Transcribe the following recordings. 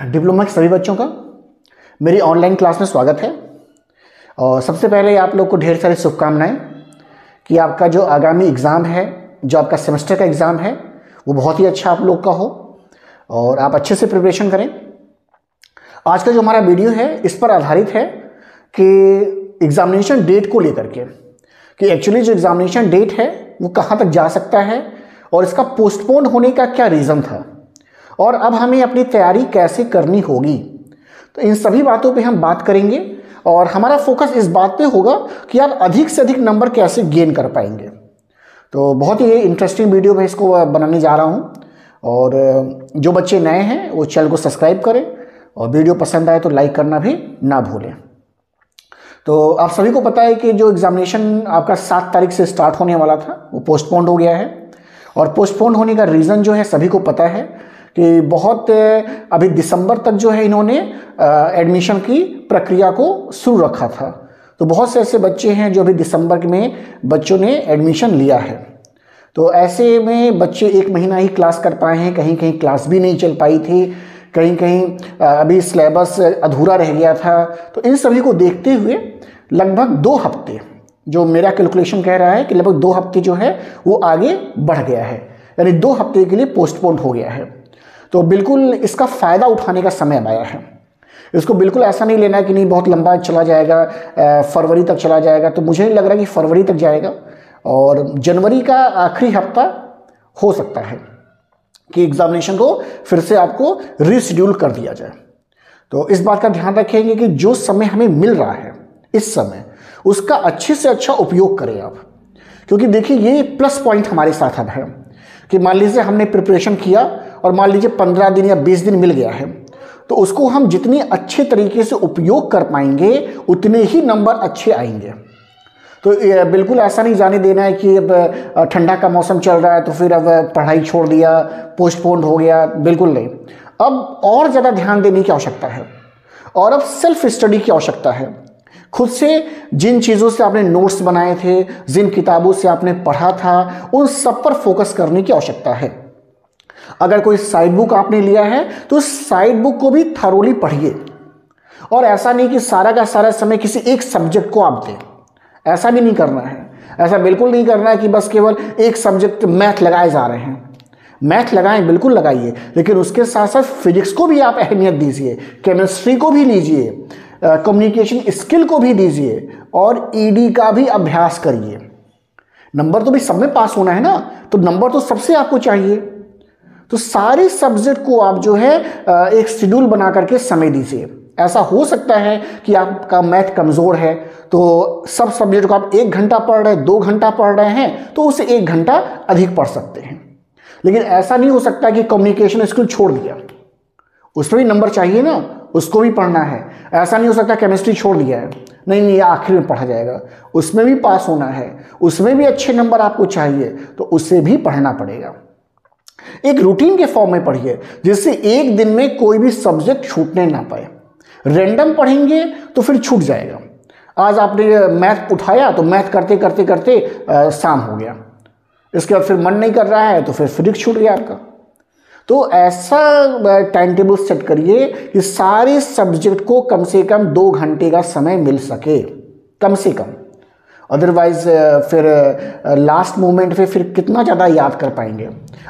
Diploma के सभी बच्चों का मेरी ऑनलाइन क्लास में स्वागत है। और सबसे पहले आप लोग को ढेर सारी शुभकामनाएँ कि आपका जो आगामी एग्ज़ाम है, जो आपका सेमेस्टर का एग्ज़ाम है, वो बहुत ही अच्छा आप लोग का हो और आप अच्छे से प्रिपरेशन करें। आज का जो हमारा वीडियो है, इस पर आधारित है कि एग्ज़ामिनेशन डेट को लेकर के, कि एक्चुअली जो एग्ज़ामिनेशन डेट है, वो कहाँ तक जा सकता है और इसका पोस्टपोन होने का क्या रीज़न था। और अब हमें अपनी तैयारी कैसे करनी होगी? तो इन सभी बातों पे हम बात करेंगे और हमारा फोकस इस बात पे होगा कि आप अधिक से अधिक नंबर कैसे गेन कर पाएँगे। तो बहुत ही इंटरेस्टिंग वीडियो मैं इसको बनाने जा रहा हूँ और जो बच्चे नए हैं, वो चैनल को सब्सक्राइब करें और वीडियो पसंद आए तो लाइक करना भी ना भूलें। तो आप सभी को पता है कि जो एग्ज़ामिनेशन आपका सात तारीख से स्टार्ट होने वाला था, वो पोस्टपोन्ड हो गया है और पोस्टपोन्ड होने का रीज़न जो है सभी को पता है कि बहुत अभी दिसंबर तक जो है इन्होंने एडमिशन की प्रक्रिया को शुरू रखा था। तो बहुत से ऐसे बच्चे हैं जो अभी दिसंबर में बच्चों ने एडमिशन लिया है। तो ऐसे में बच्चे एक महीना ही क्लास कर पाए हैं कहीं कहीं क्लास भी नहीं चल पाई थी कहीं कहीं अभी सिलेबस अधूरा रह गया था। तो इन सभी को देखते हुए लगभग दो हफ़्ते, जो मेरा कैलकुलेशन कह रहा है कि लगभग दो हफ़्ते जो है वो आगे बढ़ गया है। यानी दो हफ़्ते के लिए पोस्टपोन हो गया है। तो बिल्कुल इसका फ़ायदा उठाने का समय आया है। इसको बिल्कुल ऐसा नहीं लेना है कि नहीं, बहुत लंबा चला जाएगा फरवरी तक चला जाएगा। तो मुझे नहीं लग रहा कि फरवरी तक जाएगा और जनवरी का आखिरी हफ़्ता हो सकता है कि एग्जामिनेशन को फिर से आपको रिशेड्यूल कर दिया जाए। तो इस बात का ध्यान रखेंगे कि जो समय हमें मिल रहा है, इस समय, उसका अच्छे से अच्छा उपयोग करें आप। क्योंकि देखिए, ये प्लस पॉइंट हमारे साथ अब है कि मान लीजिए हमने प्रिपरेशन किया और मान लीजिए पंद्रह दिन या बीस दिन मिल गया है तो उसको हम जितने अच्छे तरीके से उपयोग कर पाएँगे, उतने ही नंबर अच्छे आएँगे। तो बिल्कुल ऐसा नहीं जाने देना है कि अब ठंडा का मौसम चल रहा है तो फिर अब पढ़ाई छोड़ दिया पोस्टपोन हो गया, बिल्कुल नहीं। अब और ज़्यादा ध्यान देने की आवश्यकता है, और अब सेल्फ स्टडी की आवश्यकता है। खुद से जिन चीज़ों से आपने नोट्स बनाए थे, जिन किताबों से आपने पढ़ा था, उन सब पर फोकस करने की आवश्यकता है। अगर कोई साइड बुक आपने लिया है तो साइड बुक को भी थरोली पढ़िए। और ऐसा नहीं कि सारा का सारा समय किसी एक सब्जेक्ट को आप दें। ऐसा भी नहीं करना है। ऐसा बिल्कुल नहीं करना है कि बस केवल एक सब्जेक्ट मैथ लगाए जा रहे हैं। मैथ लगाएँ, बिल्कुल लगाइए। लेकिन उसके साथ साथ फिजिक्स को भी आप अहमियत दीजिए केमिस्ट्री को भी लीजिए कम्युनिकेशन स्किल को भी दीजिए, और ईडी e का भी अभ्यास करिए। नंबर तो भी सब में पास होना है ना? तो नंबर तो सबसे आपको चाहिए। तो सारे सब्जेक्ट को आप जो है एक शेड्यूल बना करके समय दीजिए। ऐसा हो सकता है कि आपका मैथ कमज़ोर है तो सब सब्जेक्ट को आप एक घंटा पढ़ रहे हैं, दो घंटा पढ़ रहे हैं तो उसे एक घंटा अधिक पढ़ सकते हैं। लेकिन ऐसा नहीं हो सकता कि कम्युनिकेशन स्किल छोड़ दिया। उसमें भी नंबर चाहिए ना, उसको भी पढ़ना है। ऐसा नहीं हो सकता केमिस्ट्री छोड़ दिया है। नहीं नहीं आखिर में पढ़ा जाएगा। उसमें भी पास होना है। उसमें भी अच्छे नंबर आपको चाहिए तो उसे भी पढ़ना पड़ेगा। एक रूटीन के फॉर्म में पढ़िए, जिससे एक दिन में कोई भी सब्जेक्ट छूटने ना पाए। रैंडम पढ़ेंगे तो फिर छूट जाएगा। आज आपने मैथ उठाया तो मैथ करते करते करते शाम हो गया। इसके बाद फिर मन नहीं कर रहा है तो फिर फिजिक्स छूट गया आपका। तो ऐसा टाइम टेबल सेट करिए कि सारे सब्जेक्ट को कम से कम दो घंटे का समय मिल सके। कम से कम। अदरवाइज़ फिर लास्ट मोमेंट पे फिर कितना ज़्यादा याद कर पाएँगे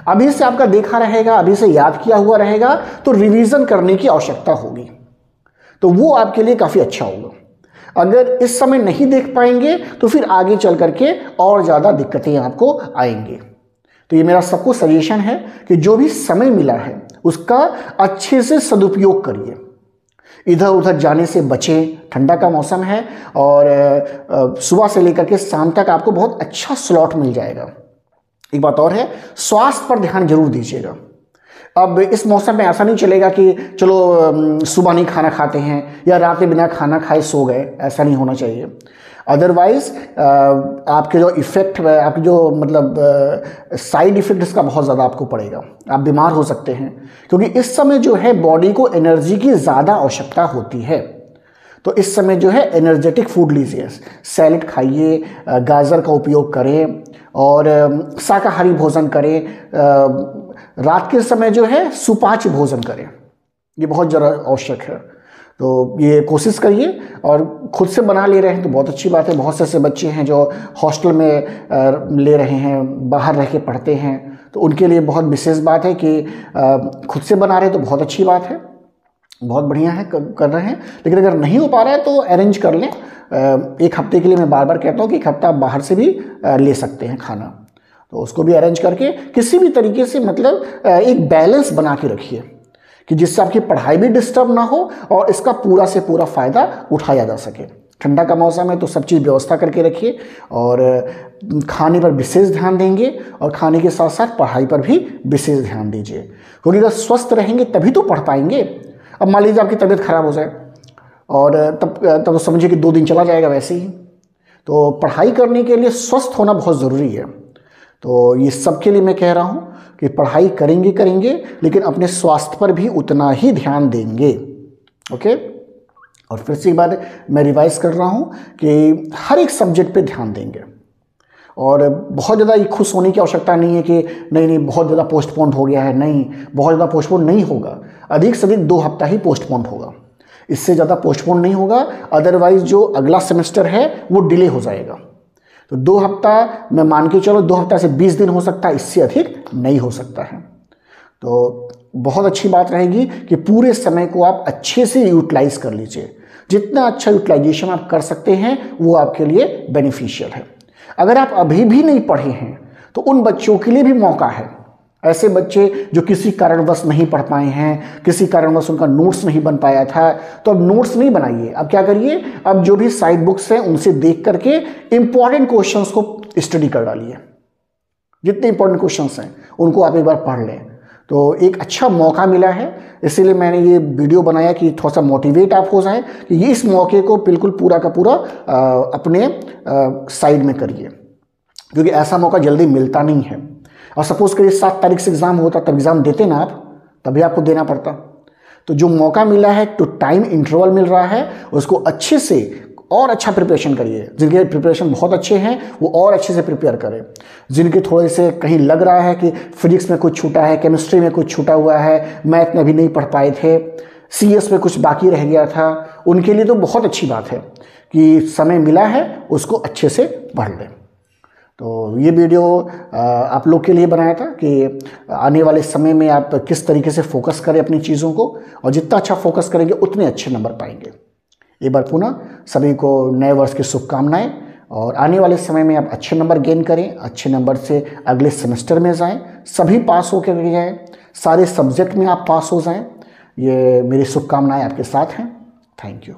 अभी से आपका देखा रहेगा, अभी से याद किया हुआ रहेगा तो रिवीजन करने की आवश्यकता होगी। तो वो आपके लिए काफ़ी अच्छा होगा। अगर इस समय नहीं देख पाएँगे तो फिर आगे चल करके और ज़्यादा दिक्कतें आपको आएँगी। तो ये मेरा सबको सजेशन है कि जो भी समय मिला है, उसका अच्छे से सदुपयोग करिए। इधर उधर जाने से बचें। ठंडा का मौसम है और सुबह से लेकर के शाम तक आपको बहुत अच्छा स्लॉट मिल जाएगा। एक बात और है, स्वास्थ्य पर ध्यान ज़रूर दीजिएगा। अब इस मौसम में ऐसा नहीं चलेगा कि चलो सुबह नहीं खाना खाते हैं या रात में बिना खाना खाए सो गए, ऐसा नहीं होना चाहिए। अदरवाइज़ आपके जो इफ़ेक्ट आपके जो मतलब साइड इफ़ेक्ट इसका बहुत ज़्यादा आपको पड़ेगा। आप बीमार हो सकते हैं। क्योंकि इस समय जो है बॉडी को एनर्जी की ज़्यादा आवश्यकता होती है। तो इस समय जो है एनर्जेटिक फ़ूड लीजिए। सैलड खाइए गाजर का उपयोग करें और शाकाहारी भोजन करें। रात के समय जो है सुपाच्य भोजन करें। ये बहुत ज़रा आवश्यक है। तो ये कोशिश करिए और खुद से बना ले रहे हैं तो बहुत अच्छी बात है। बहुत से ऐसे बच्चे हैं जो हॉस्टल में ले रहे हैं, बाहर रह के पढ़ते हैं। तो उनके लिए बहुत विशेष बात है कि खुद से बना रहे हैं तो बहुत अच्छी बात है। बहुत बढ़िया है, कर रहे हैं। लेकिन अगर नहीं हो पा रहा है तो अरेंज कर लें। एक हफ़्ते के लिए मैं बार बार कहता हूँ कि एक हफ़्ता बाहर से भी ले सकते हैं खाना। तो उसको भी अरेंज करके किसी भी तरीके से मतलब एक बैलेंस बना के रखिए। कि जिससे आपकी पढ़ाई भी डिस्टर्ब ना हो और इसका पूरा से पूरा फ़ायदा उठाया जा सके। ठंडा का मौसम है तो सब चीज़ व्यवस्था करके रखिए और खाने पर विशेष ध्यान देंगे और खाने के साथ साथ पढ़ाई पर भी विशेष ध्यान दीजिए। क्योंकि अगर स्वस्थ रहेंगे तभी तो पढ़ पाएँगे। अब मान लीजिए आपकी तबीयत खराब हो जाए और तब तब तो समझिए कि दो दिन चला जाएगा वैसे ही। तो पढ़ाई करने के लिए स्वस्थ होना बहुत ज़रूरी है। तो ये सब के लिए मैं कह रहा हूँ कि पढ़ाई करेंगे करेंगे, लेकिन अपने स्वास्थ्य पर भी उतना ही ध्यान देंगे। ओके और फिर से एक बार मैं रिवाइज कर रहा हूँ कि हर एक सब्जेक्ट पे ध्यान देंगे। और बहुत ज़्यादा ये खुश होने की आवश्यकता नहीं है कि नहीं नहीं, बहुत ज़्यादा पोस्टपोन हो गया है, नहीं, बहुत ज़्यादा पोस्टपोन नहीं होगा। अधिक से अधिक दो हफ़्ता ही पोस्टपोन होगा। इससे ज़्यादा पोस्टपोन नहीं होगा अदरवाइज़ जो अगला सेमेस्टर है, वो डिले हो जाएगा। तो दो हफ़्ता, मैं मान के चलो दो हफ़्ता से बीस दिन हो सकता है, इससे अधिक नहीं हो सकता है। तो बहुत अच्छी बात रहेगी कि पूरे समय को आप अच्छे से यूटिलाइज कर लीजिए। जितना अच्छा यूटिलाइजेशन आप कर सकते हैं, वो आपके लिए बेनिफिशियल है। अगर आप अभी भी नहीं पढ़े हैं तो उन बच्चों के लिए भी मौका है। ऐसे बच्चे जो किसी कारणवश नहीं पढ़ पाए हैं किसी कारणवश उनका नोट्स नहीं बन पाया था तो अब नोट्स नहीं बनाइए। अब क्या करिए? अब जो भी साइड बुक्स हैं उनसे देख करके इंपॉर्टेंट क्वेश्चंस को स्टडी कर डालिए। जितने इंपॉर्टेंट क्वेश्चंस हैं उनको आप एक बार पढ़ लें। तो एक अच्छा मौका मिला है इसीलिए मैंने ये वीडियो बनाया कि थोड़ा सा मोटिवेट आप हो जाए कि ये इस मौके को बिल्कुल पूरा का पूरा आ, अपने साइड में करिए। क्योंकि ऐसा मौका जल्दी मिलता नहीं है। और सपोज़ करिए सात तारीख से एग्ज़ाम होता, तब एग्ज़ाम देते ना आप, तभी आपको देना पड़ता। तो जो मौका मिला है तो टाइम इंटरवल मिल रहा है, उसको अच्छे से और अच्छा प्रिपरेशन करिए। जिनके प्रिपरेशन बहुत अच्छे हैं, वो और अच्छे से प्रिपेयर करें। जिनके थोड़े से कहीं लग रहा है कि फिजिक्स में कुछ छूटा है केमिस्ट्री में कुछ छूटा हुआ है मैथ में अभी नहीं पढ़ पाए थे सी एस में कुछ बाकी रह गया था, उनके लिए तो बहुत अच्छी बात है कि समय मिला है, उसको अच्छे से पढ़ लें। तो ये वीडियो आप लोग के लिए बनाया था कि आने वाले समय में आप किस तरीके से फोकस करें अपनी चीज़ों को, और जितना अच्छा फोकस करेंगे, उतने अच्छे नंबर पाएँगे। एक बार पुनः सभी को नए वर्ष की शुभकामनाएँ, और आने वाले समय में आप अच्छे नंबर गेन करें, अच्छे नंबर से अगले सेमेस्टर में जाएँ। सभी पास होकर जाएँ सारे सब्जेक्ट में आप पास हो जाएँ। ये मेरी शुभकामनाएँ आपके साथ हैं। Thank you